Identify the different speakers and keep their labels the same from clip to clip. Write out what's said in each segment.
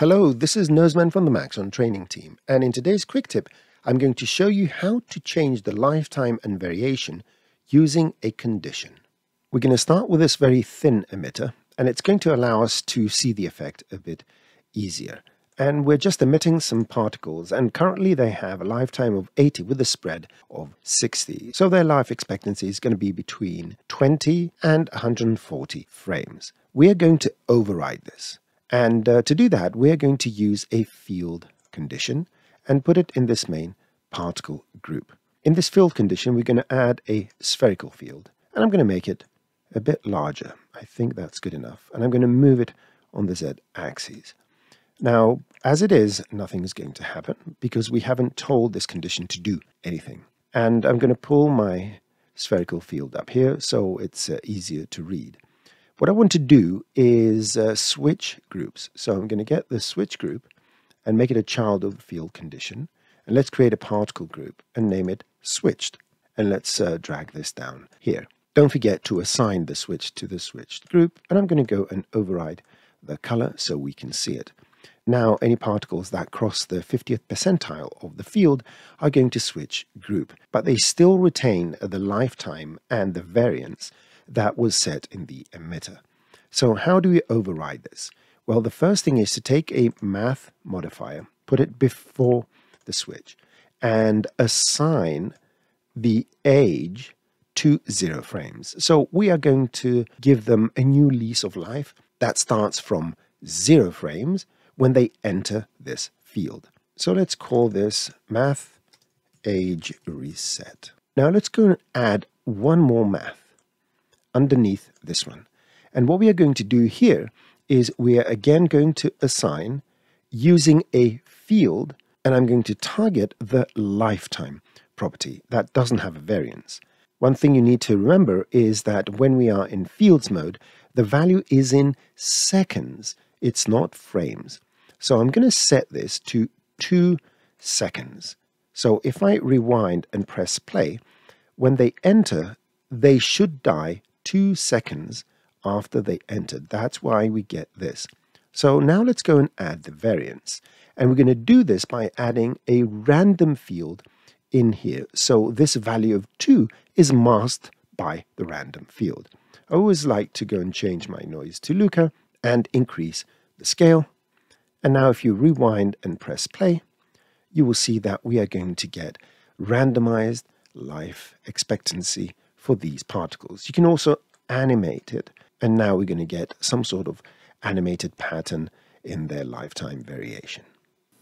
Speaker 1: Hello, this is Noseman from the Maxon training team, and in today's quick tip, I'm going to show you how to change the lifetime and variation using a condition. We're going to start with this very thin emitter, and it's going to allow us to see the effect a bit easier. And we're just emitting some particles, and currently they have a lifetime of 80 with a spread of 60. So their life expectancy is going to be between 20 and 140 frames. We are going to override this. And uh, to do that, we're going to use a field condition and put it in this main particle group. In this field condition, we're going to add a spherical field. And I'm going to make it a bit larger. I think that's good enough. And I'm going to move it on the z-axis. Now, as it is, nothing is going to happen because we haven't told this condition to do anything. And I'm going to pull my spherical field up here so it's uh, easier to read. What I want to do is uh, switch groups. So I'm going to get the switch group and make it a child of the field condition. And let's create a particle group and name it switched. And let's uh, drag this down here. Don't forget to assign the switch to the switched group. And I'm going to go and override the color so we can see it. Now, any particles that cross the 50th percentile of the field are going to switch group, but they still retain the lifetime and the variance that was set in the emitter. So how do we override this? Well, the first thing is to take a math modifier, put it before the switch, and assign the age to zero frames. So we are going to give them a new lease of life that starts from zero frames when they enter this field. So let's call this math age reset. Now let's go and add one more math underneath this one. And what we are going to do here is we are again going to assign using a field, and I'm going to target the lifetime property that doesn't have a variance. One thing you need to remember is that when we are in fields mode, the value is in seconds. It's not frames. So I'm going to set this to two seconds. So if I rewind and press play, when they enter, they should die two seconds after they entered. That's why we get this. So now let's go and add the variance. And we're going to do this by adding a random field in here. So this value of 2 is masked by the random field. I always like to go and change my noise to Luka and increase the scale. And now if you rewind and press play, you will see that we are going to get randomized life expectancy for these particles. You can also animate it, and now we're going to get some sort of animated pattern in their lifetime variation.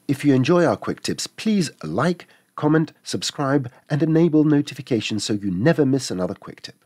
Speaker 1: If you enjoy our quick tips, please like, comment, subscribe, and enable notifications so you never miss another quick tip.